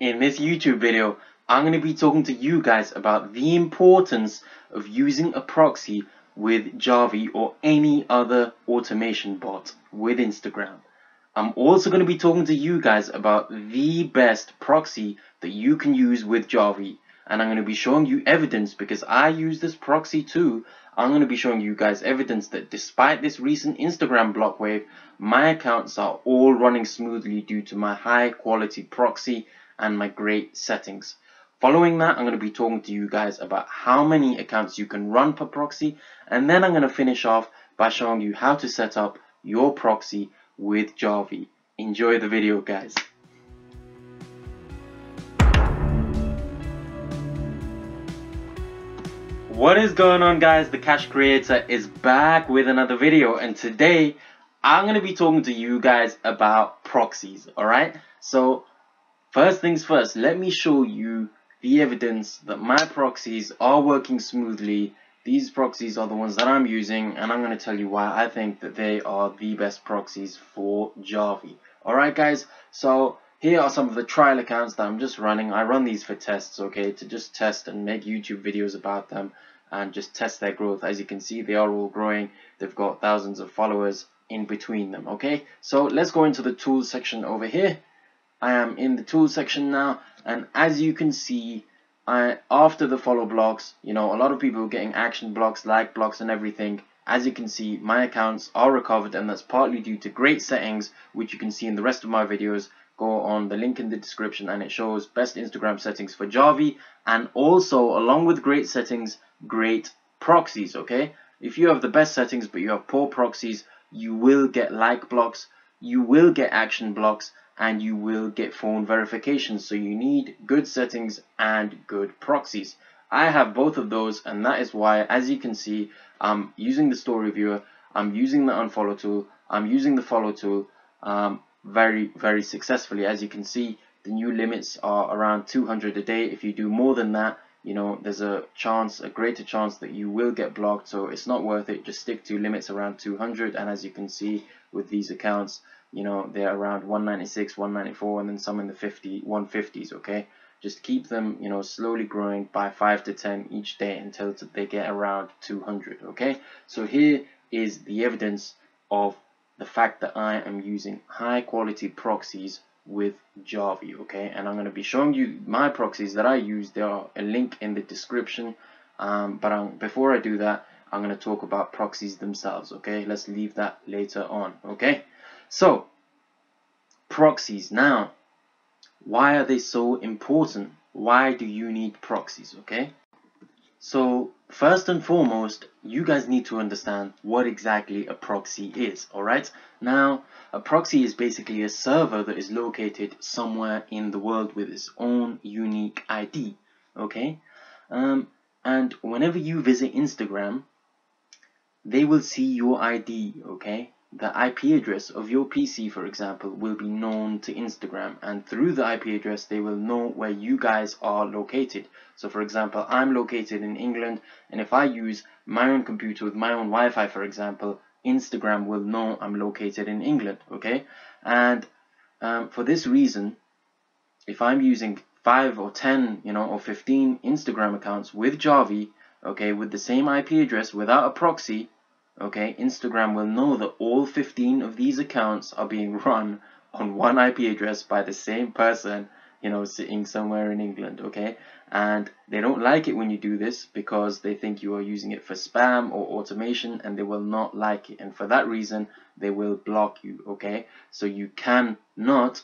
In this YouTube video, I'm going to be talking to you guys about the importance of using a proxy with Jarvee or any other automation bot with Instagram. I'm also going to be talking to you guys about the best proxy that you can use with Jarvee and I'm going to be showing you evidence because I use this proxy too. I'm going to be showing you guys evidence that despite this recent Instagram block wave, my accounts are all running smoothly due to my high quality proxy and my great settings. Following that, I'm going to be talking to you guys about how many accounts you can run per proxy, and then I'm going to finish off by showing you how to set up your proxy with Jarvee. Enjoy the video, guys. What is going on guys, the Cash Kreator is back with another video and today I'm going to be talking to you guys about proxies, alright? So First things first, let me show you the evidence that my proxies are working smoothly. These proxies are the ones that I'm using and I'm going to tell you why I think that they are the best proxies for Jarvee. Alright guys, so here are some of the trial accounts that I'm just running. I run these for tests, okay, to just test and make YouTube videos about them and just test their growth. As you can see, they are all growing. They've got thousands of followers in between them, okay? So let's go into the tools section over here I am in the tools section now and as you can see I after the follow blocks you know a lot of people are getting action blocks like blocks and everything. As you can see my accounts are recovered and that's partly due to great settings which you can see in the rest of my videos. Go on the link in the description and it shows best Instagram settings for Jarvee and also along with great settings great proxies okay? If you have the best settings but you have poor proxies you will get like blocks you will get action blocks and you will get phone verification. So you need good settings and good proxies. I have both of those and that is why as you can see I'm using the story viewer, I'm using the unfollow tool, I'm using the follow tool um, very very successfully. As you can see the new limits are around 200 a day. If you do more than that you know there's a chance a greater chance that you will get blocked so it's not worth it just stick to limits around 200 and as you can see with these accounts you know they're around 196 194 and then some in the 50 150s okay? Just keep them you know slowly growing by 5 to 10 each day until they get around 200 okay? So here is the evidence of the fact that I am using high quality proxies with Jarvee okay? And I'm going to be showing you my proxies that I use. There are a link in the description. Um, but I'm, before I do that I'm going to talk about proxies themselves okay? Let's leave that later on okay so, proxies. Now, why are they so important? Why do you need proxies, okay? So, first and foremost, you guys need to understand what exactly a proxy is, alright? Now, a proxy is basically a server that is located somewhere in the world with its own unique ID, okay? Um, and whenever you visit Instagram, they will see your ID, okay? The IP address of your PC, for example, will be known to Instagram and through the IP address they will know where you guys are located. So for example, I'm located in England and if I use my own computer with my own Wi-Fi, for example, Instagram will know I'm located in England, okay? And um, for this reason, if I'm using 5 or 10, you know, or 15 Instagram accounts with Jarvee, okay, with the same IP address without a proxy, okay, Instagram will know that all 15 of these accounts are being run on one IP address by the same person, you know, sitting somewhere in England, okay? And they don't like it when you do this because they think you are using it for spam or automation and they will not like it. And for that reason, they will block you, okay? So you cannot,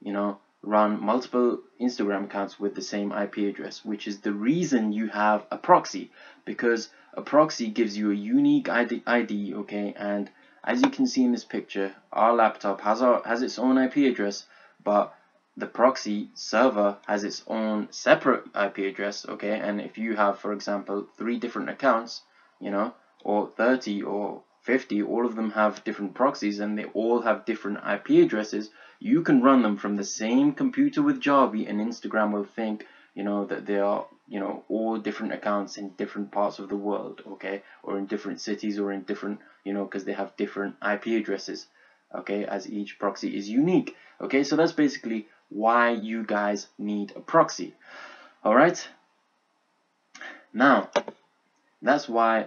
you know, run multiple Instagram accounts with the same IP address, which is the reason you have a proxy because a proxy gives you a unique ID, ID okay, and as you can see in this picture, our laptop has our has its own IP address, but the proxy server has its own separate IP address, okay, and if you have, for example, three different accounts, you know, or 30 or 50, all of them have different proxies and they all have different IP addresses, you can run them from the same computer with Jarvee and Instagram will think, you know, that they are, you know, all different accounts in different parts of the world, okay, or in different cities or in different, you know, because they have different IP addresses, okay, as each proxy is unique, okay, so that's basically why you guys need a proxy. Alright? Now, that's why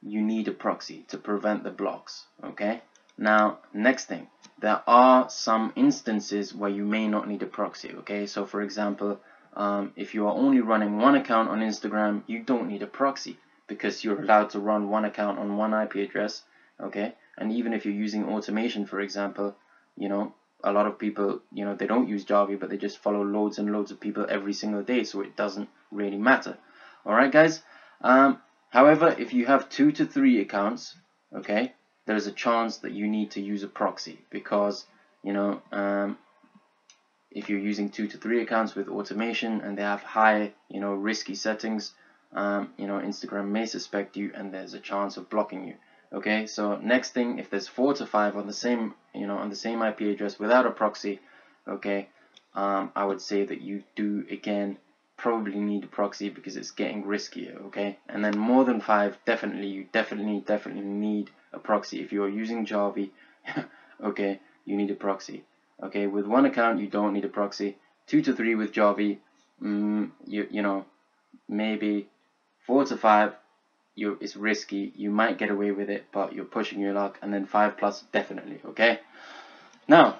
you need a proxy to prevent the blocks. Okay? Now, next thing, there are some instances where you may not need a proxy. Okay? So, for example, um, if you are only running one account on Instagram, you don't need a proxy because you're allowed to run one account on one IP address. Okay? And even if you're using automation, for example, you know, a lot of people, you know, they don't use Jarvee, but they just follow loads and loads of people every single day, so it doesn't really matter. Alright, guys? Um, however, if you have two to three accounts, okay, there's a chance that you need to use a proxy because, you know, um, if you're using two to three accounts with automation and they have high, you know, risky settings, um, you know, Instagram may suspect you and there's a chance of blocking you. Okay so next thing if there's four to five on the same you know on the same IP address without a proxy okay um, I would say that you do again probably need a proxy because it's getting riskier okay? And then more than five definitely you definitely definitely need a proxy. If you're using Jarvee okay you need a proxy okay? With one account you don't need a proxy. Two to three with Jarvee mm, you you know maybe four to five you it's risky. You might get away with it but you're pushing your luck. And then 5 plus definitely okay? Now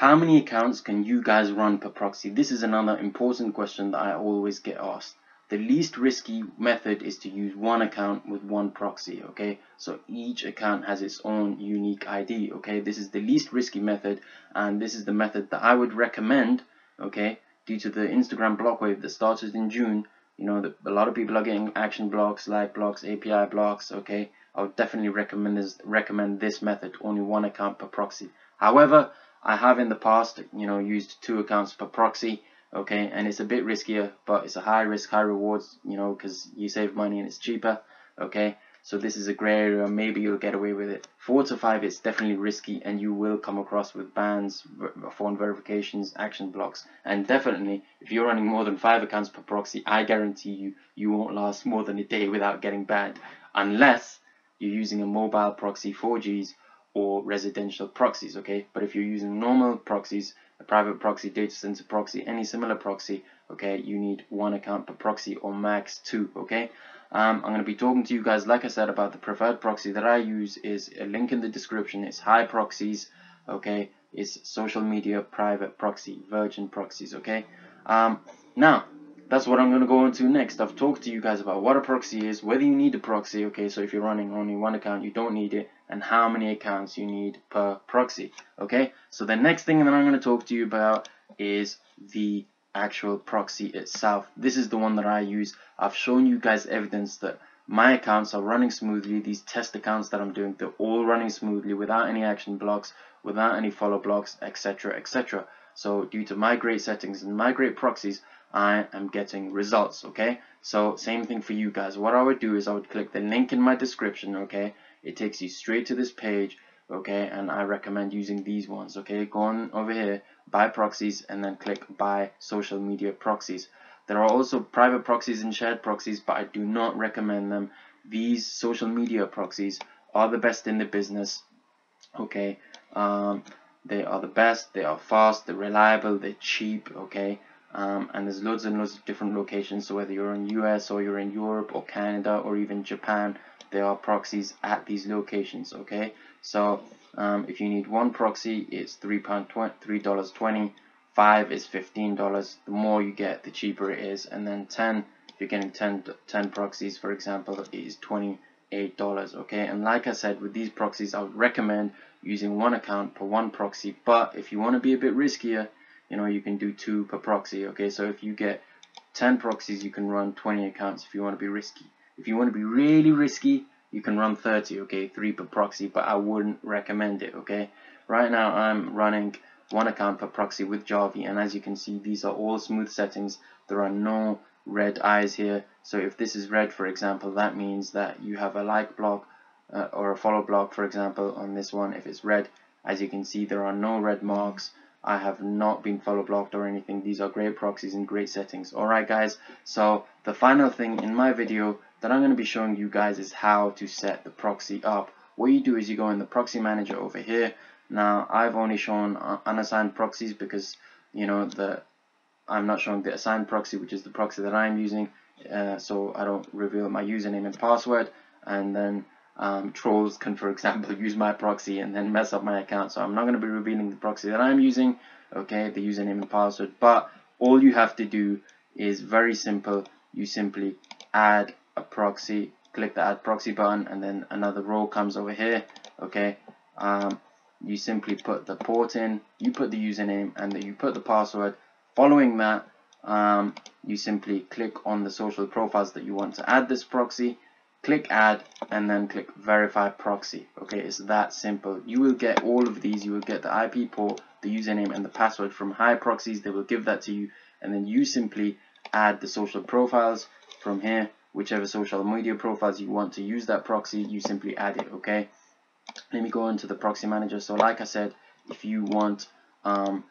how many accounts can you guys run per proxy? This is another important question that I always get asked. The least risky method is to use one account with one proxy okay? So each account has its own unique ID okay? This is the least risky method and this is the method that I would recommend okay? Due to the Instagram block wave that started in June you know the, a lot of people are getting action blocks like blocks API blocks okay? I would definitely recommend this recommend this method only one account per proxy. However I have in the past you know used two accounts per proxy okay and it's a bit riskier but it's a high risk high rewards you know because you save money and it's cheaper okay so this is a gray area. Maybe you'll get away with it. Four to five it's definitely risky, and you will come across with bans, phone verifications, action blocks, and definitely if you're running more than five accounts per proxy, I guarantee you you won't last more than a day without getting banned, unless you're using a mobile proxy 4Gs or residential proxies. Okay, but if you're using normal proxies, a private proxy, data center proxy, any similar proxy, okay, you need one account per proxy or max two. Okay. Um, I'm going to be talking to you guys, like I said, about the preferred proxy that I use is a link in the description. It's high Proxies, okay? It's social media private proxy, virgin proxies, okay? Um, now, that's what I'm going to go into next. I've talked to you guys about what a proxy is, whether you need a proxy, okay? So if you're running only one account, you don't need it, and how many accounts you need per proxy, okay? So the next thing that I'm going to talk to you about is the actual proxy itself. This is the one that I use. I've shown you guys evidence that my accounts are running smoothly. These test accounts that I'm doing, they're all running smoothly without any action blocks, without any follow blocks, etc. etc. So due to my great settings and my great proxies, I am getting results, okay? So same thing for you guys. What I would do is I would click the link in my description, okay? It takes you straight to this page, okay? And I recommend using these ones, okay? Go on over here, buy proxies, and then click buy social media proxies. There are also private proxies and shared proxies, but I do not recommend them. These social media proxies are the best in the business, okay? Um, they are the best, they are fast, they're reliable, they're cheap, okay? Um, and there's loads and loads of different locations, so whether you're in US or you're in Europe or Canada or even Japan, there are proxies at these locations, okay? So um, if you need one proxy, it's three pound three dollars twenty. Five is fifteen dollars. The more you get, the cheaper it is. And then ten, if you're getting 10, 10 proxies, for example, is twenty eight dollars. Okay, and like I said, with these proxies, I would recommend using one account per one proxy. But if you want to be a bit riskier, you know, you can do two per proxy. Okay, so if you get 10 proxies, you can run 20 accounts if you want to be risky. If you want to be really risky, you can run 30 okay? 3 per proxy but I wouldn't recommend it okay? Right now I'm running one account per proxy with Jarvee and as you can see these are all smooth settings. There are no red eyes here. So if this is red for example that means that you have a like block uh, or a follow block for example on this one. If it's red as you can see there are no red marks I have not been follow blocked or anything. These are great proxies and great settings. Alright guys. So the final thing in my video that I'm going to be showing you guys is how to set the proxy up. What you do is you go in the proxy manager over here, now I've only shown unassigned proxies because you know the I'm not showing the assigned proxy which is the proxy that I'm using. Uh, so I don't reveal my username and password. And then um, trolls can for example use my proxy and then mess up my account. So I'm not going to be revealing the proxy that I'm using okay? The username and password. But all you have to do is very simple. You simply add a proxy click the add proxy button and then another row comes over here okay? Um, you simply put the port in you put the username and then you put the password. Following that um, you simply click on the social profiles that you want to add this proxy click add and then click verify proxy okay? It's that simple. You will get all of these. You will get the IP port the username and the password from high proxies. They will give that to you and then you simply add the social profiles from here whichever social media profiles you want to use that proxy you simply add it okay? Let me go into the proxy manager. So like I said if you want um,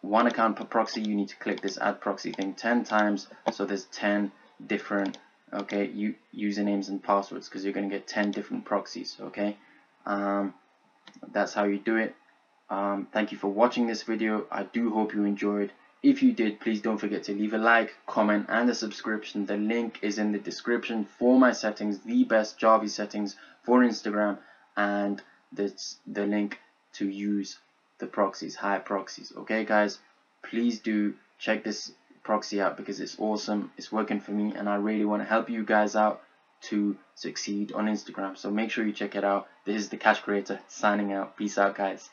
one account per proxy you need to click this add proxy thing 10 times. So there's 10 different okay you usernames and passwords because you're going to get 10 different proxies okay um, that's how you do it um, thank you for watching this video I do hope you enjoyed if you did, please don't forget to leave a like, comment, and a subscription. The link is in the description for my settings, the best Jarvee settings for Instagram, and that's the link to use the proxies, high proxies. Okay, guys, please do check this proxy out because it's awesome. It's working for me, and I really want to help you guys out to succeed on Instagram. So make sure you check it out. This is the Cash Kreator signing out. Peace out, guys.